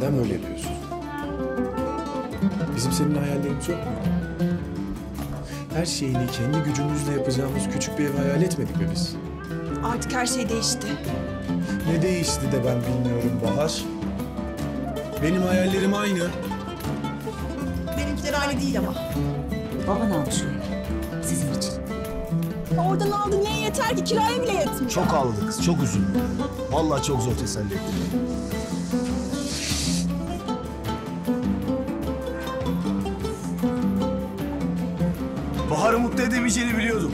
Neden böyle yapıyorsun? Bizim senin hayallerimiz yok mu? Her şeyini kendi gücümüzle yapacağımız küçük bir ev hayal etmedik mi biz? Artık her şey değişti. Ne değişti de ben bilmiyorum Bahar. Benim hayallerim aynı. Benimkiler aynı değil ama. Baban almış evi. Sizin için. Oradan aldı niye yeter ki kiraya bile yetmiyor. Çok ağladı kız, çok üzüldü. Vallahi çok zor teselli ettim. Bahar'ı mutlu edemeyeceğini biliyordum.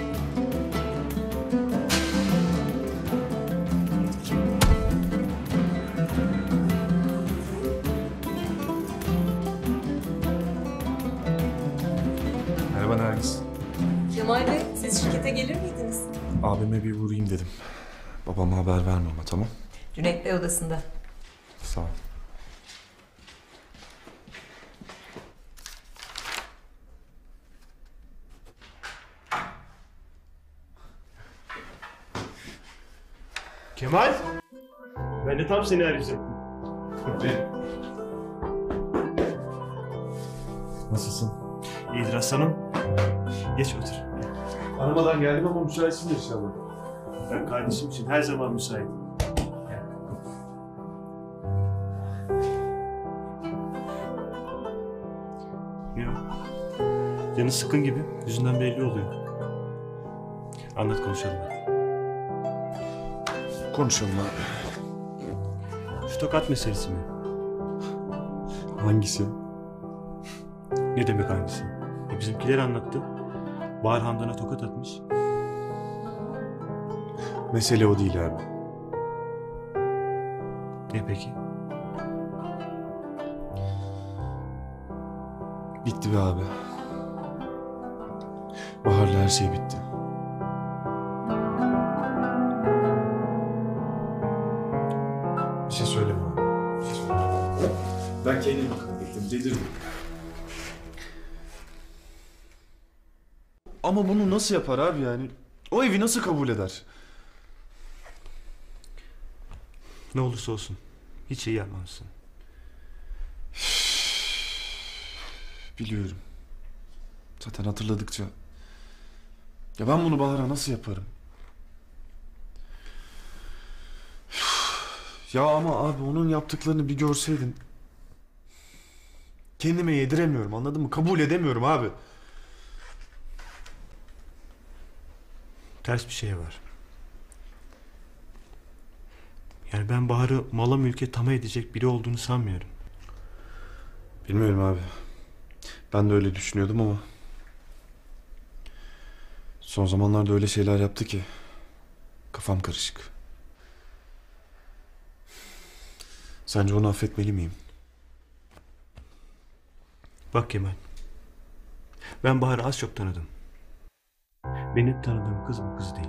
Merhaba Nergis. Kemal Bey, siz şirkete gelir miydiniz? Abime bir uğrayayım dedim. Babama haber verme ama tamam. Cüneyt Bey odasında. Sağ ol. Kemal? Ben de tam seni arayacaktım. Nasılsın? İyidir aslanım. Geç otur. Aramadan geldim ama müsaitsin inşallah. Ben kardeşim için her zaman müsaitim. Yok. Canı sıkın gibi. Yüzünden belli oluyor. Anlat konuşalım hadi. Konuşalım abi. Şu tokat meselesi mi? Hangisi? Ne demek hangisi? E bizimkiler anlattı. Bahar Handan'a tokat atmış. Mesele o değil abi. Ne peki? Bitti be abi. Bahar'la her şey bitti. Akıllı ettim. Delirdim. Ama bunu nasıl yapar abi yani? O evi nasıl kabul eder? Ne olursa olsun. Hiç iyi yapmamışsın. Biliyorum. Zaten hatırladıkça. Ya ben bunu Bahar'a nasıl yaparım? Ya ama abi onun yaptıklarını bir görseydin. Kendime yediremiyorum anladın mı? Kabul edemiyorum abi. Ters bir şey var. Yani ben Bahar'ı mala mülke tamah edecek biri olduğunu sanmıyorum. Bilmiyorum abi. Ben de öyle düşünüyordum ama. Son zamanlarda öyle şeyler yaptı ki. Kafam karışık. Sence onu affetmeli miyim? Bak Kemal. Ben Bahar'ı az çok tanıdım. Benim tanıdığım kız bu kız değil.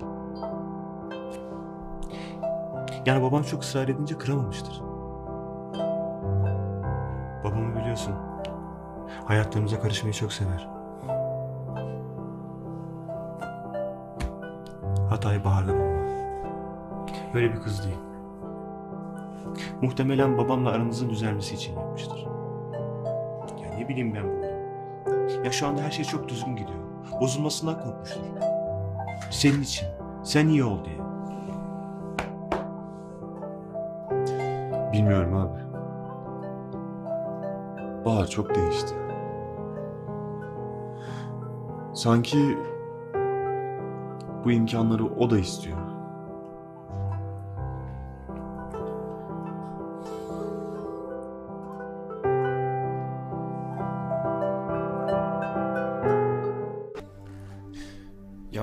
Yani babam çok ısrar edince kıramamıştır. Babamı biliyorsun. Hayatlarımıza karışmayı çok sever. Hatayı Bahar'da bulma. Böyle bir kız değil. Muhtemelen babamla aranızın düzelmesi için yapmıştır. Ne bileyim ben bunu. Ya şu anda her şey çok düzgün gidiyor. Bozulmasından korkmuştur. Senin için. Sen iyi ol diye. Bilmiyorum abi. Bahar çok değişti. Sanki bu imkanları o da istiyor.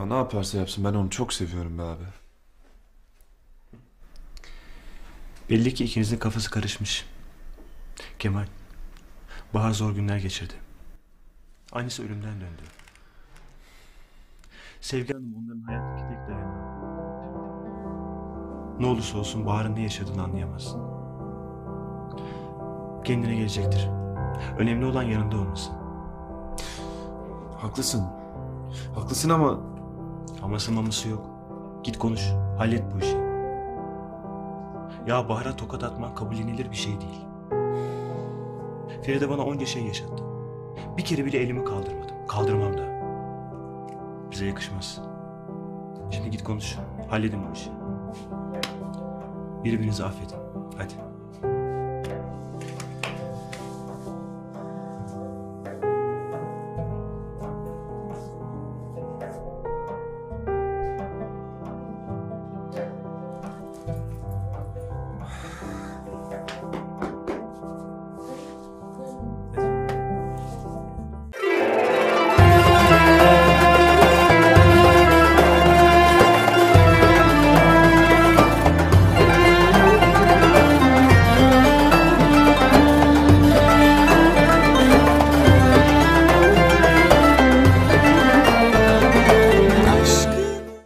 Ya ne yaparsa yapsın ben onu çok seviyorum be abi. Belli ki ikinizin kafası karışmış. Kemal, Bahar zor günler geçirdi. Annesi ölümden döndü. Sevgi Hanım onların hayattaki tek dayanağı. Ne olursa olsun Bahar'ın ne yaşadığını anlayamazsın. Kendine gelecektir. Önemli olan yanında olması. Haklısın. Haklısın ama Aması maması yok. Git konuş. Hallet bu işi. Ya Bahar'a tokat atmak kabullenilir bir şey değil. Feride bana onca şey yaşattı. Bir kere bile elimi kaldırmadım. Kaldırmam da. Bize yakışmaz. Şimdi git konuş. Halledin bu işi. Birbirinizi affedin. Hadi.